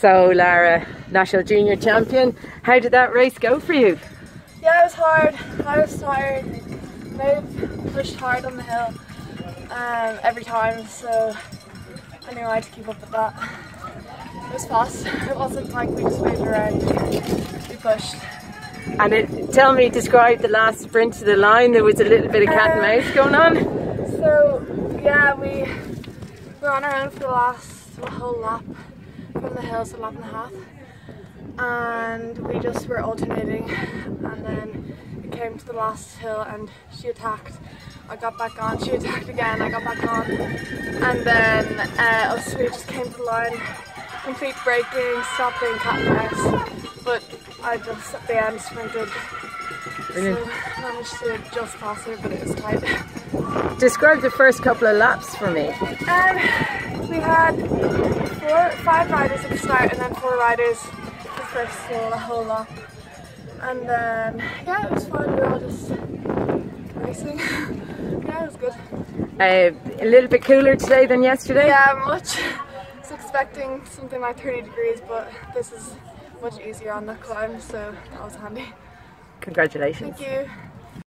So Lara, national junior champion, how did that race go for you? Yeah, it was hard. I was tired. They've pushed hard on the hill um, every time, so I knew I had to keep up with that. It was fast. It wasn't like we just waited around. We pushed. And it, tell me, describe the last sprint to the line. There was a little bit of cat and mouse going on. So yeah, we were on our own for the last the whole lap from the hill, so lap and half, and we just were alternating, and then it came to the last hill, and she attacked. I got back on. She attacked again. I got back on, and then uh, us we just came to the line, complete braking, stopped being cat mouse, but I just at the end sprinted. Brilliant. So managed to just pass her, but it was tight. Describe the first couple of laps for me. Um, we had five riders at the start, and then four riders the first whole, the whole lap. And then yeah, it was fun. We were all just racing. yeah, it was good. Uh, a little bit cooler today than yesterday. Yeah, much. I was expecting something like 30 degrees, but this is much easier on the climb, so that was handy. Congratulations. Thank you.